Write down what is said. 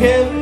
Him.